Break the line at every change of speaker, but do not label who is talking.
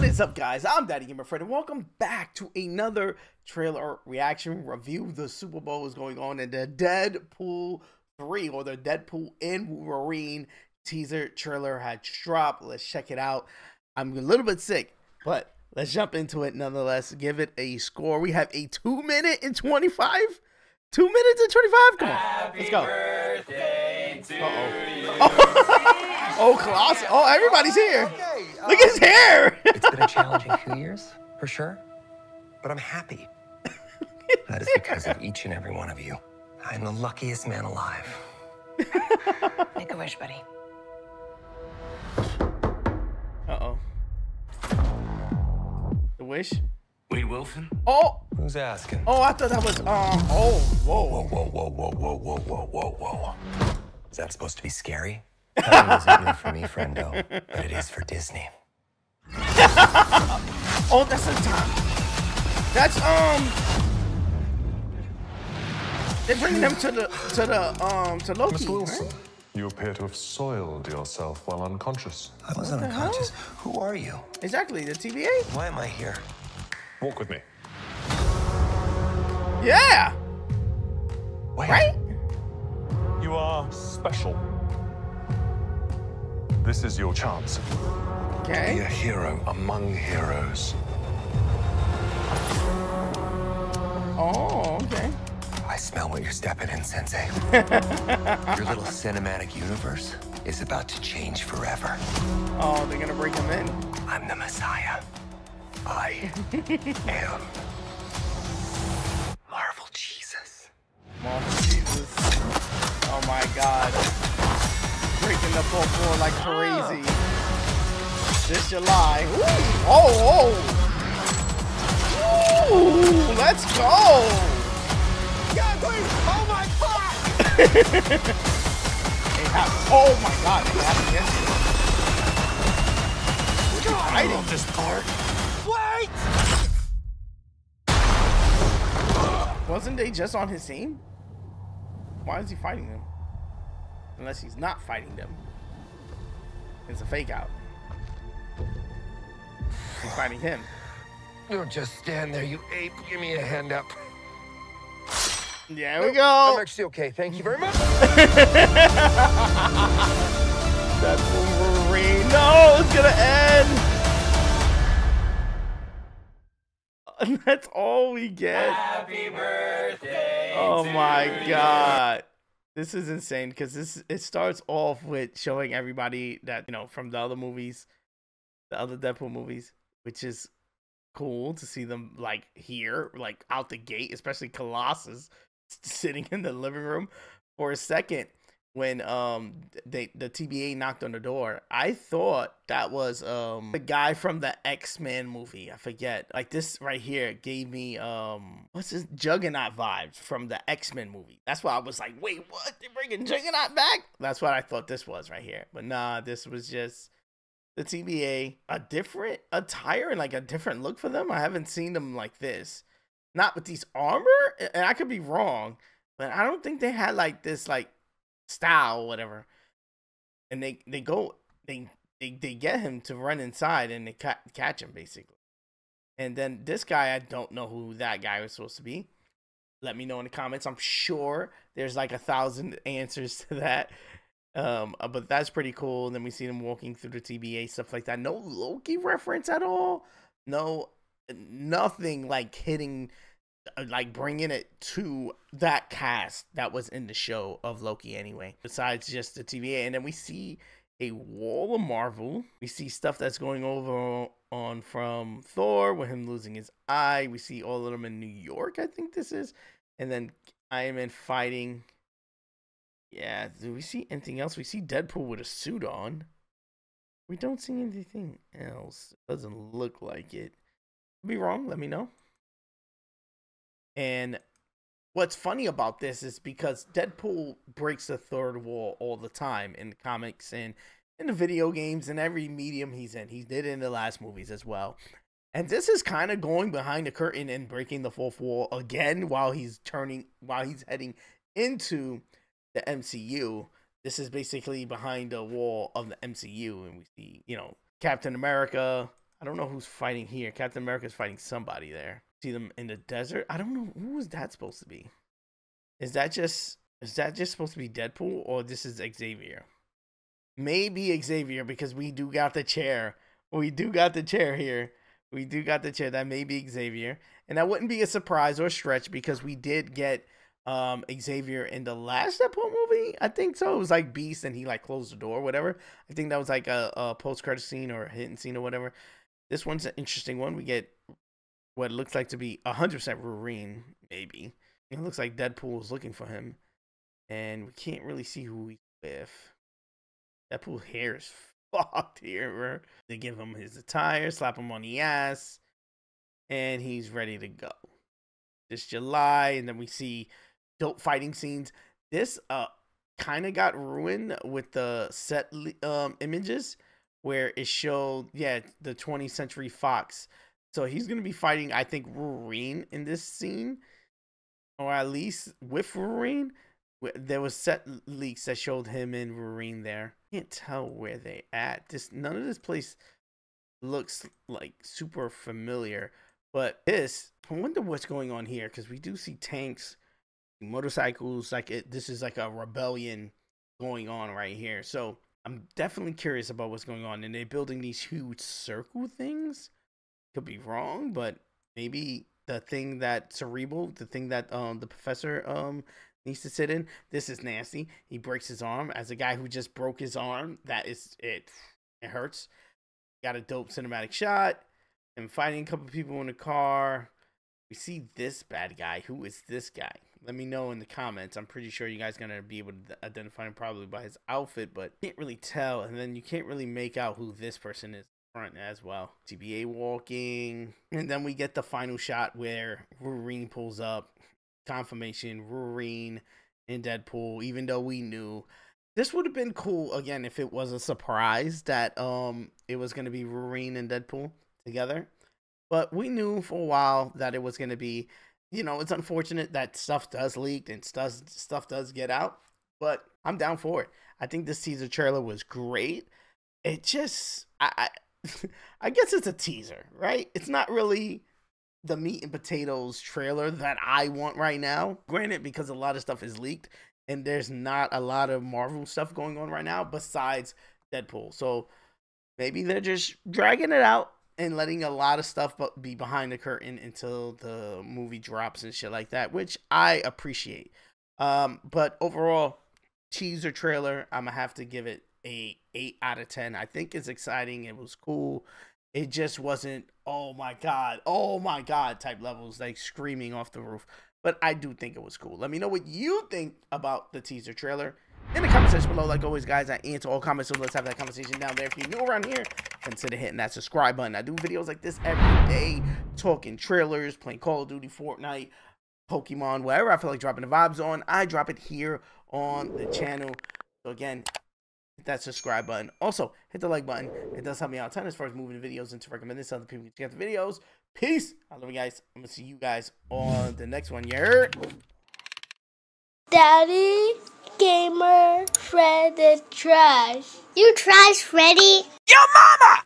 What is up, guys? I'm Daddy Gamer Fred, and welcome back to another trailer reaction review. The Super Bowl is going on, and the Deadpool 3 or the Deadpool and Wolverine teaser trailer had dropped. Let's check it out. I'm a little bit sick, but let's jump into it nonetheless. Give it a score. We have a 2 minute and 25. 2 minutes and 25. Come on.
Happy
let's go.
you.
Oh, oh Colossus. Oh, everybody's here. Look at his hair.
It's been a challenging few years, for sure. But I'm happy. That is because of each and every one of you. I'm the luckiest man alive.
Make a wish, buddy.
Uh-oh. The wish?
Wade Wilson?
Oh,
Who's asking?
oh, I thought that was, um, oh,
Whoa,
whoa.
whoa, whoa, whoa, whoa, whoa, whoa, whoa, whoa. Is that supposed to be scary? Heaven isn't new for me, friendo, but it is for Disney.
Oh, that's a time. That's, um, they're bringing them to the, to the, um, to Loki,
Mr. Wilson,
right?
you appear to have soiled yourself while unconscious.
I wasn't
the hell?
unconscious. Who are you?
Exactly, the TVA?
Why am I here?
Walk with me.
Yeah,
Wait.
right?
You are special. This is your chance.
Be a hero among heroes.
Oh, okay.
I smell what you're stepping in, Sensei. Your little cinematic universe is about to change forever.
Oh, they're gonna bring him in.
I'm the Messiah. I am Marvel Jesus.
Oh, Jesus. Oh my God. Breaking the floor like crazy. This July. Ooh. Oh, oh. Ooh, let's go.
God! Oh my God!
They have, oh my God. They have against it.
I love this part. Wait!
Wasn't they just on his team? Why is he fighting them? Unless he's not fighting them. It's a fake out. He's fighting him.
Don't just stand there, you ape. Give me a hand up.
There we oh, go.
I'm
go.
actually okay. Thank you very much.
That's Wolverine. No, it's gonna end. That's all we get.
Happy birthday
Oh
to
my
you.
This is insane because this it starts off with showing everybody that you know from the other movies, the other Deadpool movies, which is cool to see them like here, like out the gate, especially Colossus sitting in the living room for a second when um they the TVA knocked on the door. I thought that was um the guy from the X-Men movie. I forget. Like this right here gave me um what's this Juggernaut vibes from the X-Men movie. That's why I was like, "Wait, what? They're bringing Juggernaut back?" That's what I thought this was right here. But nah, this was just the TVA, a different attire and like a different look for them. I haven't seen them like this. Not with these armor, and I could be wrong, but I don't think they had like this like style whatever. And they they go they they they get him to run inside and they ca- catch him basically. And then this guy, I don't know who that guy was supposed to be. Let me know in the comments. I'm sure there's like a thousand answers to that. Um, uh, but that's pretty cool. And then we see them walking through the TVA stuff like that. No Loki reference at all. No, nothing like hitting, Uh, like bringing it to that cast that was in the show of Loki anyway. Besides just the TVA, and then we see a wall of Marvel. We see stuff that's going over on from Thor with him losing his eye. We see all of them in New York. I think this is, and then Iron Man fighting. Yeah, do we see anything else? We see Deadpool with a suit on. We don't see anything else. Doesn't look like it. Could be wrong. Let me know. And what's funny about this is because Deadpool breaks the third wall all the time in the comics and in the video games and every medium he's in. He did in the last movies as well. And this is kind of going behind the curtain and breaking the fourth wall again while he's turning while he's heading into the MCU. This is basically behind the wall of the MCU, and we see, you know, Captain America, I don't know who's fighting here. Captain America's fighting somebody there. See them in the desert. I don't know who was that supposed to be. Is that just is that just supposed to be Deadpool or this is Xavier? Maybe Xavier because we do got the chair. We do got the chair here. We do got the chair. That may be Xavier. And that wouldn't be a surprise or stretch because we did get um Xavier in the last Deadpool movie. I think so. It was like Beast and he like closed the door or whatever. I think that was like a, a post credit scene or a hidden scene or whatever. This one's an interesting one. We get what looks like to be 100% Wolverine, maybe. It looks like Deadpool is looking for him. And we can't really see who he's with. Deadpool hair is fucked here. Bro. They give him his attire, slap him on the ass, and he's ready to go. This July, and then we see dope fighting scenes. This uh kind of got ruined with the set um images where it showed yeah the 20th Century Fox. So he's gonna be fighting, I think, Wolverine in this scene, or at least with Wolverine. There was set leaks that showed him and Wolverine there. Can't tell where they at. This none of this place looks like super familiar, but this I wonder what's going on here because we do see tanks, motorcycles. Like it, this is like a rebellion going on right here. So I'm definitely curious about what's going on. And they're building these huge circle things. Could be wrong, but maybe the thing that Cerebro, the thing that um the professor um needs to sit in. This is nasty. He breaks his arm. As a guy who just broke his arm, that is it. It hurts. Got a dope cinematic shot. And fighting a couple people in the car. We see this bad guy. Who is this guy? Let me know in the comments. I'm pretty sure you guys gonna be able to identify him probably by his outfit, but can't really tell. And then you can't really make out who this person is front as well. TVA walking, and then we get the final shot where Wolverine pulls up. Confirmation: Wolverine and Deadpool. Even though we knew this would have been cool again if it was a surprise that um it was gonna be Wolverine and Deadpool together, but we knew for a while that it was gonna be you know, it's unfortunate that stuff does leak and stuff stuff does get out, but I'm down for it. I think this teaser trailer was great. It just, I, I, I guess it's a teaser, right? It's not really the meat and potatoes trailer that I want right now. Granted, because a lot of stuff is leaked and there's not a lot of Marvel stuff going on right now besides Deadpool. So maybe they're just dragging it out and letting a lot of stuff be behind the curtain until the movie drops and shit like that, which I appreciate. Um, but overall, teaser trailer, I'm gonna have to give it a eight out of ten. I think it's exciting. It was cool. It just wasn't oh my god, oh my god type levels like screaming off the roof. But I do think it was cool. Let me know what you think about the teaser trailer in the comment section below. Like always, guys, I answer all comments, so let's have that conversation down there. If you're new around here, consider hitting that subscribe button. I do videos like this every day, talking trailers, playing Call of Duty, Fortnite, Pokemon, wherever I feel like dropping the vibes on. I drop it here on the channel. So again, hit that subscribe button. Also, hit the like button. It does help me out a ton as far as moving the videos and to recommend this to other people to get the videos. Peace. I love you guys. I'm going to see you guys on the next one. You heard?
Daddy, gamer, Fred, and trash.
You trash, Freddy?
Your mama!